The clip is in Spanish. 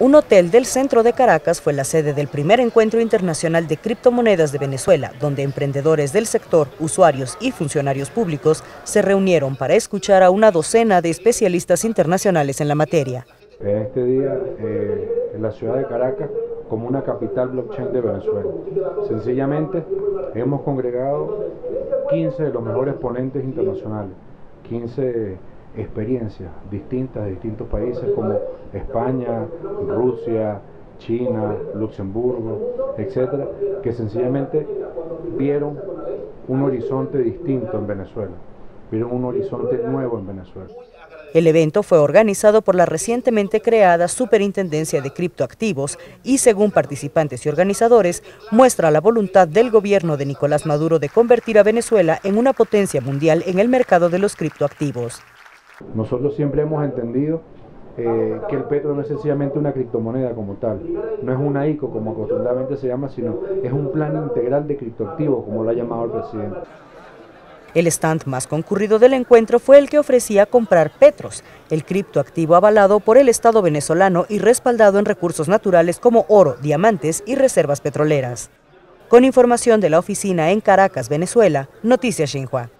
Un hotel del centro de Caracas fue la sede del primer encuentro internacional de criptomonedas de Venezuela, donde emprendedores del sector, usuarios y funcionarios públicos se reunieron para escuchar a una docena de especialistas internacionales en la materia. En este día, eh, en la ciudad de Caracas, como una capital blockchain de Venezuela. Sencillamente, hemos congregado 15 de los mejores ponentes internacionales, 15 experiencias distintas de distintos países como España, Rusia, China, Luxemburgo, etcétera, que sencillamente vieron un horizonte distinto en Venezuela, vieron un horizonte nuevo en Venezuela. El evento fue organizado por la recientemente creada Superintendencia de Criptoactivos y, según participantes y organizadores, muestra la voluntad del gobierno de Nicolás Maduro de convertir a Venezuela en una potencia mundial en el mercado de los criptoactivos. Nosotros siempre hemos entendido eh, que el petro no es sencillamente una criptomoneda como tal, no es una ICO como acostumbradamente se llama, sino es un plan integral de criptoactivos, como lo ha llamado el presidente. El stand más concurrido del encuentro fue el que ofrecía comprar Petros, el criptoactivo avalado por el Estado venezolano y respaldado en recursos naturales como oro, diamantes y reservas petroleras. Con información de la oficina en Caracas, Venezuela, Noticias Xinhua.